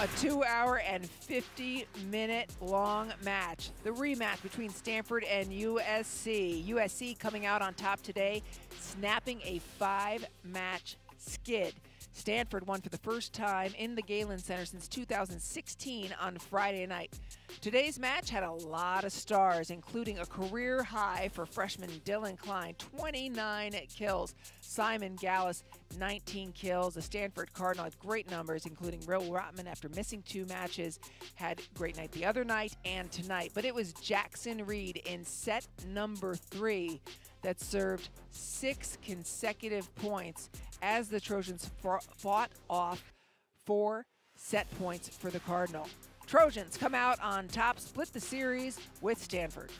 A two hour and 50 minute long match. The rematch between Stanford and USC. USC coming out on top today, snapping a five match skid. Stanford won for the first time in the Galen Center since 2016 on Friday night. Today's match had a lot of stars, including a career high for freshman Dillon Klein, 29 kills. Simon Gallus, 19 kills. The Stanford Cardinal had great numbers, including Will Rottman after missing two matches, had great night the other night and tonight. But it was Jackson Reed in set number three that served six consecutive points as the Trojans fought off four set points for the Cardinal. Trojans come out on top, split the series with Stanford.